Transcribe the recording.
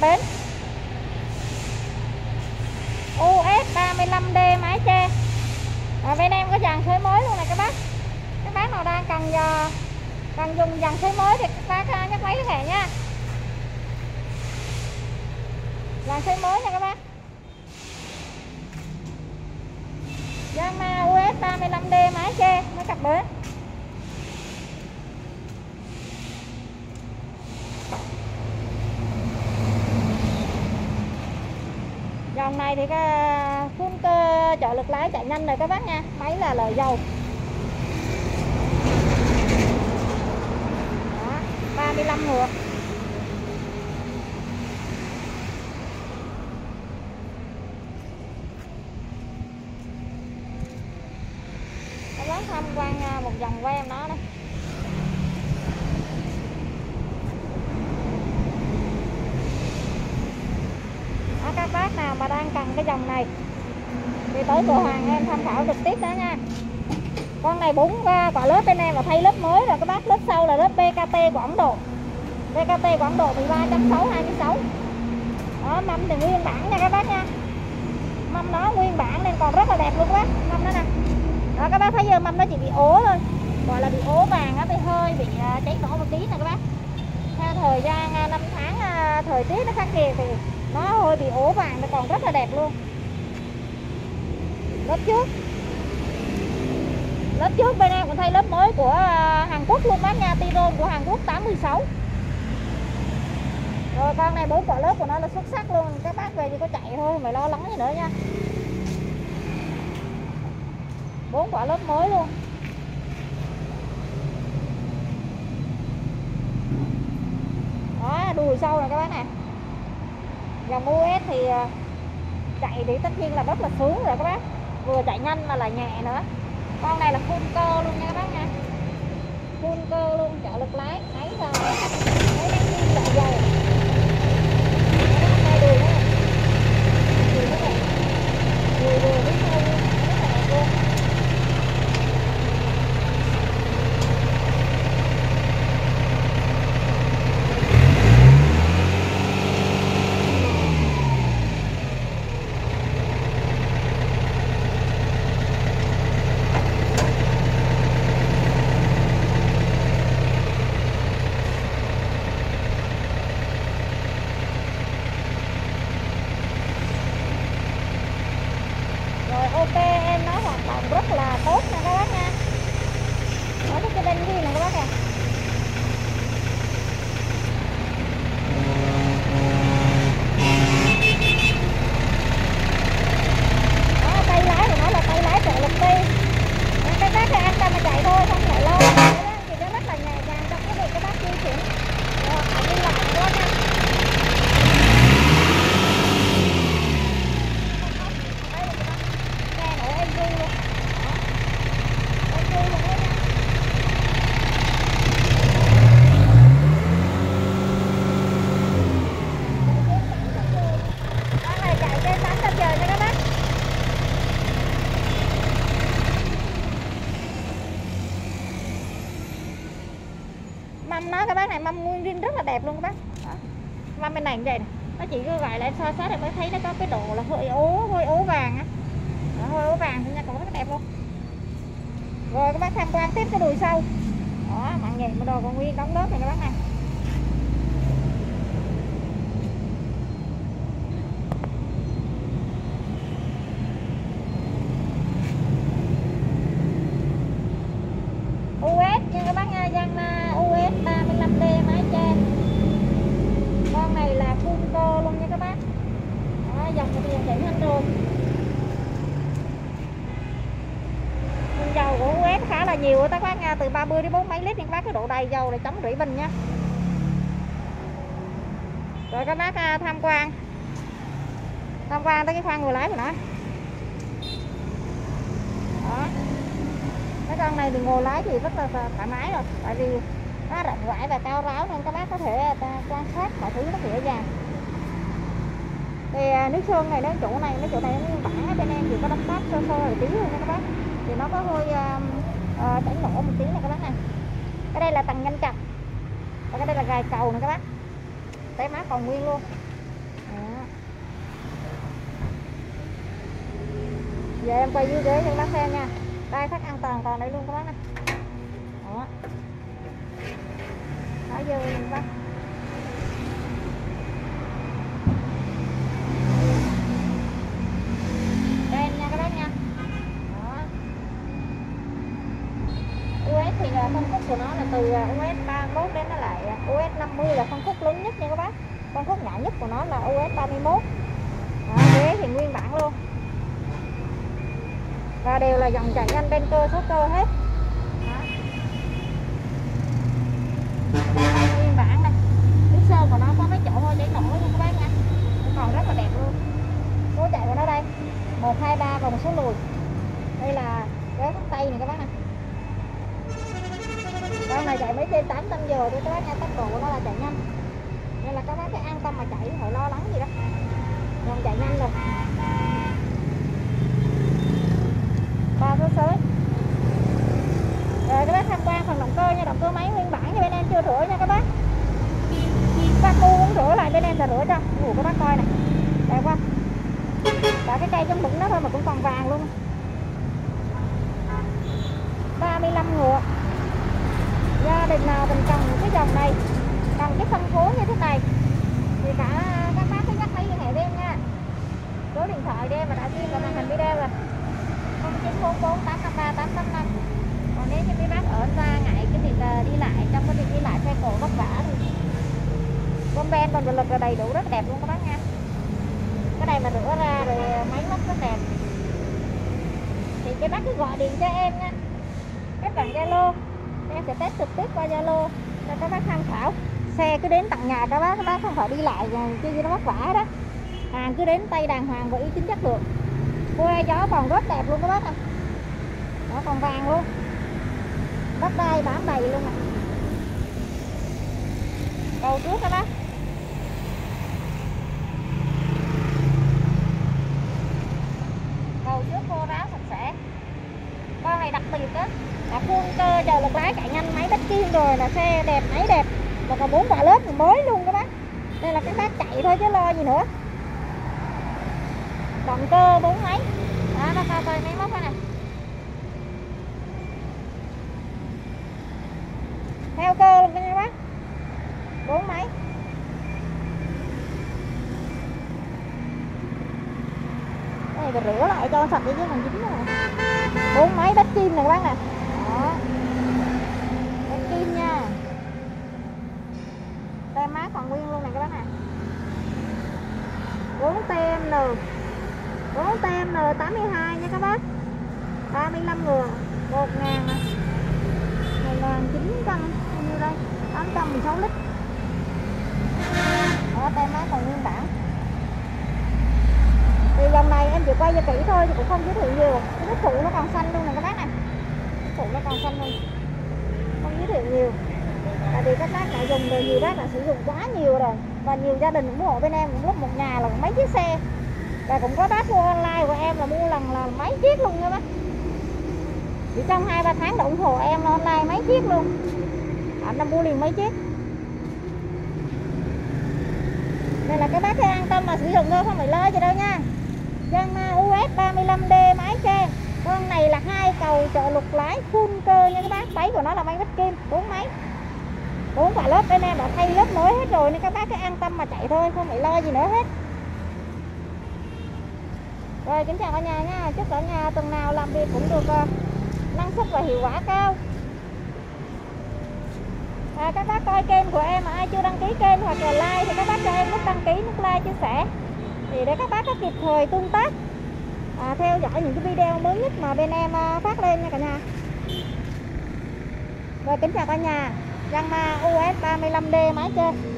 bến. US 35D mái che. Ở bên em có dàn sới mới luôn này các bác. Các bác nào đang cần giờ cần dùng dàn sới mới thì các bác nhắc nhấc máy có thể nha. Dàn sới mới nha các bác Yamaha US 35D mái che nó cặp bến dòng này thì cái uh, phun cơ trợ lực lái chạy nhanh rồi các bác nha. Máy là lời dầu. Đó 35 ngược. Các bác tham quan uh, một vòng quay em nó đây Đó, các bác nào mà đang cần cái dòng này. Thì tới cửa hàng em tham khảo trực tiếp đó nha. Con này bốn à, quả lớp bên em là thay lớp mới rồi các bác lớp sau là lớp BKT của Ấn Độ. BKT của Ấn Độ 13.6 26 đó mâm thì nguyên bản nha các bác nha. Mâm nó nguyên bản nên còn rất là đẹp luôn các bác mâm đó nè. Đó các bác thấy giờ mâm nó chỉ bị ố thôi. Gọi là bị ố vàng á bị hơi bị à, cháy nổ một tí nè các bác. Theo thời gian à, năm tháng thời tiết nó khắc nghiệt thì nó hơi bị ố vàng, nó còn rất là đẹp luôn. Lớp trước. Lớp trước bên em cũng thay lớp mới của à, Hàn Quốc luôn, bác nha Tiron của Hàn Quốc 816 rồi con này bốn quả lớp của nó là xuất sắc luôn. Các bác về chỉ có chạy thôi mày lo lắng gì nữa nha. Bốn quả lớp mới luôn. Đó, đùi sâu này các bác này. Dòng US thì ờ, chạy thì tất nhiên là rất là sướng rồi các bác. Vừa chạy nhanh mà là nhẹ nữa. Con này là full cơ luôn nha các bác nha. Full cơ luôn, trợ lực lái, máy rồi máy đáng nhiên lại dài đây đùi nữa đùi nữa này đùi đùi với sau luôn rất là đẹp luôn rồi ok em nó hoạt động rất là tốt nha các bác nha đó cái bên ghi này các bác nè đó tay lái của nó là tay lái trợ lực đi Nên các bác thì an tâm mà chạy thôi không phải lo Cái đó thì nó rất là nhẹ nhàng trong cái việc các bác di chuyển rồi phải đi lại các bác nha Đây là các bác nghe nữa em ru luôn Đó. em ru luôn đó nha con này chạy trên 800 giờ nha các bác mâm nó các bác này mâm nguyên riêng rất là đẹp luôn các bác. Đó. mâm bên này cũng vậy này nó chỉ cứ gọi là em so sát thì mới thấy nó có cái độ là hơi ố hơi ố vàng á. Hơi ố vàng thì nha còn rất là đẹp luôn. Rồi, các bác tham quan tiếp cái đùi sau. Đó mạng nhện mà đồ còn nguyên đóng lớp này các bác này. US nha các bác nha Yamaha US 35D mái che con này là full cơ luôn nha các bác. Đó, dòng này bây chạy hết rồi dầu của US khá là nhiều các bác nha từ 30 đến 40 mấy lít các bác cái độ đầy dầu để chống rỉ bình nha. Rồi các bác à, tham quan. Tham quan tới cái khoang người lái của nó. Đó. Cái con này thì ngồi lái thì rất là thoải mái rồi tại vì nó rộng rãi và cao ráo nên các bác có thể à, quan sát thì à, nước sơn này nó chỗ này nó chỗ này nó nguyên bên em thì có đóng bát sơ sơ là tí thôi nha các bác. Thì nó có hơi uh, uh, nổ một tí này các bác này cái đây là tầng nhanh chặt và cái đây là gài cầu nè các bác. Tay má còn nguyên luôn. Đó. giờ em quay dưới ghế cho các bác xem nha. Đây khách an toàn toàn đây luôn các bác này Đó. Đó giờ các bác. US 31 đến nó lại à, US 50 là phân khúc lớn nhất nha các bác. Phân khúc nhỏ nhất của nó là US 31 đó, ghế thì nguyên bản luôn. Và đều là dòng chạy nhanh bên cơ số cơ hết. Đó. nguyên bản này. Nước sơn của nó có mấy chỗ thôi cháy nổ nha các bác nha. Nó còn rất là đẹp luôn. Số chạy của nó đây. 123 và một số lùi. Đây là ghế thuốc tây này các bác này này chạy mấy trên 800 giờ thôi các bác nha tốc độ của nó là chạy nhanh. Nên là các bác phải an tâm mà chạy khỏi lo lắng gì đó còn chạy nhanh rồi. Ba số sới. Rồi các bác tham quan phần động cơ nha, động cơ máy nguyên bản như bên em chưa rửa nha các bác. Các cô cũng rửa lại, bên em là rửa cho. Ngủ các bác coi này đẹp không cả cái cây trong bụng nó thôi mà cũng còn vàng luôn. 35 ngựa gia đình nào mình cần cái dòng này cần cái phân phối như thế này. Thì cả, các bác cứ nhắc máy liên hệ với em nha. Số điện thoại đây mà đã ghi vào màn hình video rồi. 0944 853 885 còn nếu như mấy bác ở xa ngại cái việc à, đi lại, trong cái việc đi lại xe cổ vất vả thì bom ben còn lực là đầy đủ rất đẹp luôn các bác nha. Cái này mà rửa ra rồi máy móc rất đẹp. Thì cái bác cứ gọi điện cho em nha. Các bạn Zalo em sẽ test trực tiếp qua Zalo cho các bác tham khảo. Xe cứ đến tận nhà các bác các bác không phải đi lại chứ gì nó vất vả đó. Hàng cứ đến tay đàng hoàng và uy tín chất lượng. Quê gió còn rất đẹp luôn các bác ạ. Nó còn vàng luôn. Đất đai bám đầy luôn ạ. Cầu trước các bác cầu trước khô ráo sạch sẽ con này đặc biệt á là khuôn giờ chờ lực lái chạy nhanh máy đất kim rồi là xe đẹp, máy đẹp. Và còn bốn quả lớp mới luôn các bác. Đây là các bác chạy thôi chứ lo gì nữa. Động cơ bốn máy đó, nó coi coi máy móc này. Theo cơ luôn nha bác. Bốn máy này phải rửa lại cho sạch đi chứ còn dính rồi bốn máy đất kim này các bác nè. Đó đất kim nha tem mát còn nguyên luôn này các bác nè. 4 TN 4 n 82 nha các bác. 35 ngựa 1 ngàn 1 ngàn 900 nhiêu đây? 816 lít. Đó, tem mát còn nguyên bản. Thì dòng này em chỉ quay cho kỹ thôi thì cũng không giới thiệu nhiều. Cái phụ nó còn xanh luôn này các bác này phụ nó còn xanh luôn. Không giới thiệu nhiều tại vì các bác đã dùng rồi nhiều bác đã sử dụng quá nhiều rồi. Và nhiều gia đình ủng hộ bên em, cũng lúc một nhà là mấy chiếc xe. Và cũng có bác mua online của em là mua lần là mấy chiếc luôn nha bác. Chỉ trong hai, ba tháng đã ủng hộ em online mấy chiếc luôn. Anh đã mua liền mấy chiếc. Nên là các bác cứ an tâm mà sử dụng thôi, không phải lo gì đâu nha. Dân US 35D máy tre con này là hai cầu trợ lục lái, full cơ nha các bác. Máy của nó là máy vách kim, bốn máy bốn quả lớp bên em đã thay lớp mới hết rồi nên các bác cứ an tâm mà chạy thôi không phải lo gì nữa hết. Rồi kính chào cả nhà nha. Chúc cả nhà tuần nào làm việc cũng được uh, năng suất và hiệu quả cao. À, các bác coi kênh của em mà ai chưa đăng ký kênh hoặc là like thì các bác cho em nút đăng ký nút like chia sẻ. Thì để các bác có kịp thời tương tác à, theo dõi những cái video mới nhất mà bên em uh, phát lên nha cả nhà. Rồi kính chào cả nhà. Yamaha US 35D máy chơi.